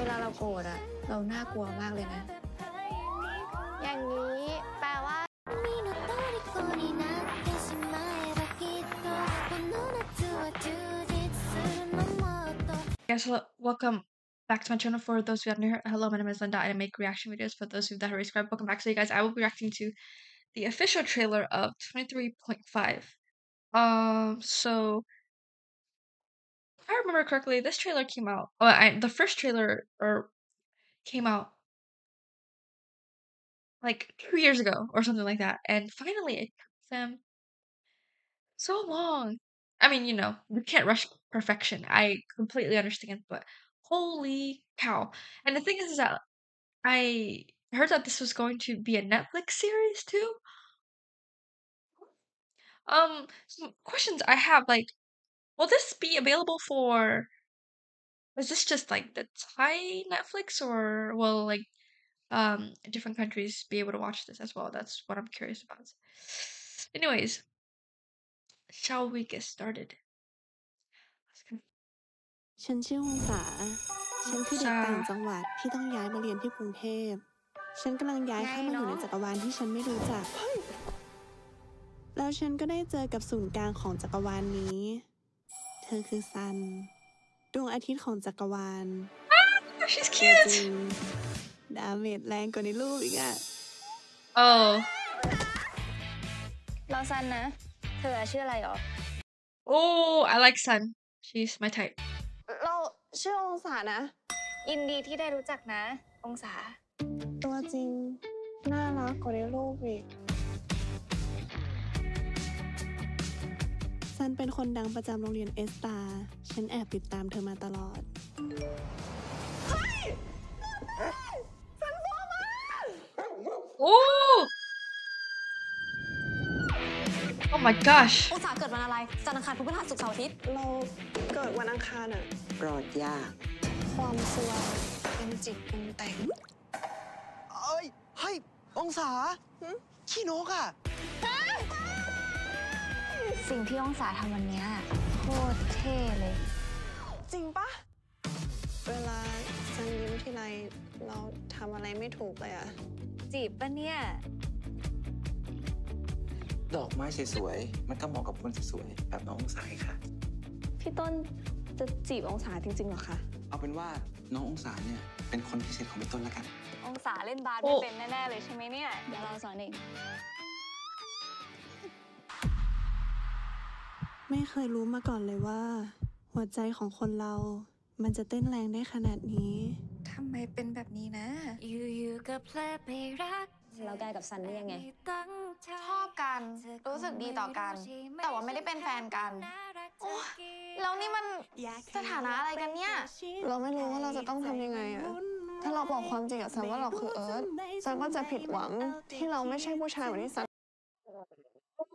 เวลาเราโกรธอะเราน่ากลัวมากเลยนะ guys, welcome back to my channel. For those who are new here, hello, my name is Linda, and I make reaction videos. For those who've are subscribed, welcome back. So, you guys, I will be reacting to the official trailer of 23.5. Um, so I remember correctly, this trailer came out. Oh, I the first trailer or came out like two years ago or something like that, and finally it took them so long. I mean, you know, you can't rush perfection. I completely understand, but holy cow. And the thing is that I heard that this was going to be a Netflix series too. Um, questions I have like, will this be available for? Is this just like the Thai Netflix, or will like um different countries be able to watch this as well? That's what I'm curious about. Anyways, shall we get started? Let's go. ฉันชื่อวงศา ฉันคือเด็กต่างจังหวัดที่ต้องย้ายมาเรียนที่กรุงเทพ ฉันกำลังย้ายเข้ามาอยู่ในจักรวาลที่ฉันไม่รู้จัก แล้วฉันก็ได้เจอกับศูนย์กลางของจักรวาลนี้ เ ธอคือซัน ดวงอาทิตย์ของจักรวาล Oh, she's ตัวจริง cute. ดาเมจแรงกว่าในรูปอีกอะ Oh, เราซันนะ เธอชื่ออะไรหรอ oh, I like Sun. She's my type. เราชื่อองศานะ ยินดีที่ได้รู้จักนะ องศา ตัวจริง น่ารักกว่าในรูปอีก ซันเป็นคนดังประจำโรงเรียนเอสตา ฉันแอบติดตามเธอมาตลอด Oh! Oh my gosh. องศาเกิดวันอะไรจันทร์อังคารพุธพฤหัสศุกร์เสาร์อาทิตย์ เราเกิดวันอังคารอะรอดยาก ความสัวเป็นจิตเป็นแต่ง เอ้ยเฮ้ยองศา ขี้นกอะ สิ่งที่องศาทำวันเนี้ยโคตรเท่เลย จริงปะเวลาซันยิ้มทีไรเราทำอะไรไม่ถูกเลยอะจีบปะเนี่ย ดอกไม้สวยๆ มันก็เหมาะกับคนสวยๆ แบบน้ององศาไงค่ะ พี่ต้นจะจีบองศาจริงๆเหรอคะ เอาเป็นว่าน้ององศาเนี่ยเป็นคนพิเศษของพี่ต้นแล้วกัน องศาเล่นบาสโอ้ไม่เป็นแน่ๆเลยใช่ไหมเนี่ย เดี๋ยวเราสอนเอง ไม่เคยรู้มาก่อนเลยว่า หัวใจของคนเรา มันจะเต้นแรงได้ขนาดนี้ ทำไมเป็นแบบนี้นะ อยู่ๆก็เพลอไปรักแล้วแกกับซันได้ยังไง ชอบกัน รู้สึกดีต่อกัน แต่ว่าไม่ได้เป็นแฟนกันโอ้แล้วนี่มันสถานะอะไรกันเนี่ย เราไม่รู้ว่าเราจะต้องทำยังไงอะถ้าเราบอกความจริงกับซันว่าเราคือเอิร์ธซันก็จะผิดหวังที่เราไม่ใช่ผู้ชายเหมือนที่ซัน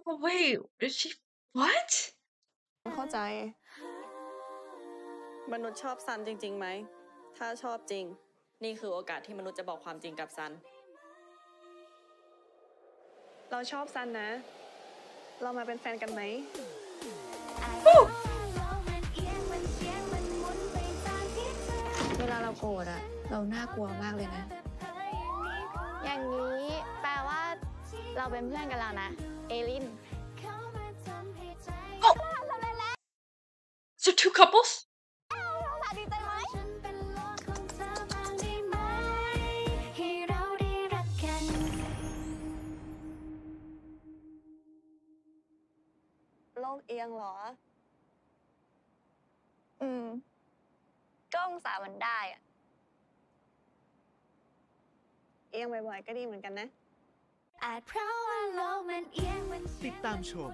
Oh, wait, did she. What? เข้าใจ มนุษย์ชอบซันจริงๆไหม ถ้าชอบจริง นี่คือโอกาสที่มนุษย์จะบอกความจริงกับซัน เราชอบซันนะ เรามาเป็นแฟนกันไหม เวลาเราโกรธอะเราน่ากลัวมากเลยนะ อย่างนี้แปลว่าเราเป็นเพื่อนกันแล้วนะ เอลิน two couples? ดีใจไหมให้เราได้รักกันโลกเอียงเหรออืมก็องศามันได้อะเอียงบ่อยๆก็ดีเหมือนกันนะ อาจเพราะว่าโลกมันเอียงมันติดตามชม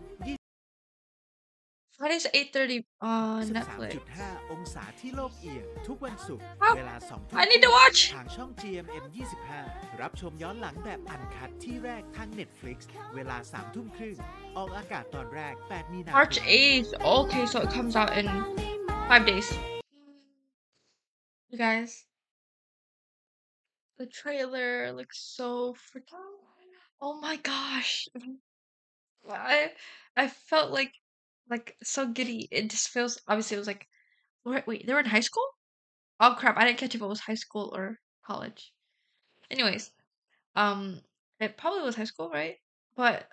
What is 8:30 on Netflix? 23.5 องศาที่โลกเอียงทุกวันศุกร์เวลา2ทุ่ม I need to watch. ทางช่อง GMM 25 Netflix เวลา3ทุ่มครึ่งออกอากาศตอนแรก March 8. okay so it comes out in 5 days. You guys The trailer looks so freaking Oh my gosh. I I felt like like so giddy. It just feels obviously it was like wait, wait they were in high school? Oh crap! I didn't catch if it was high school or college. Anyways, um, it probably was high school, right? But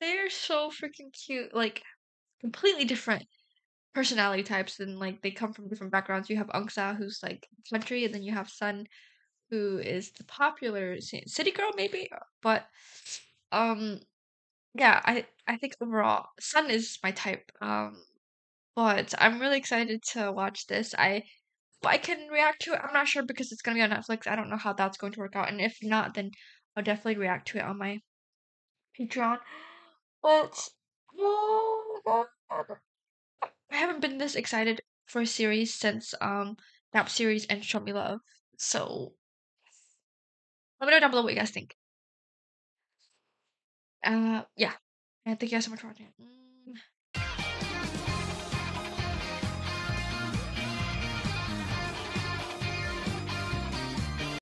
they're so freaking cute. Like completely different personality types and like they come from different backgrounds. You have Angsa who's like country, and then you have Sun who is the popular city girl, maybe. But um, yeah, I I think overall Sun is my type. Um, but I'm really excited to watch this. I if I can react to it. I'm not sure because it's gonna be on Netflix. I don't know how that's going to work out, and if not, then I'll definitely react to it on my Patreon. But I haven't been this excited for a series since um that series and Show Me Love. So let me know down below what you guys think. Uh, yeah, I think you guys so much for watching. Mm.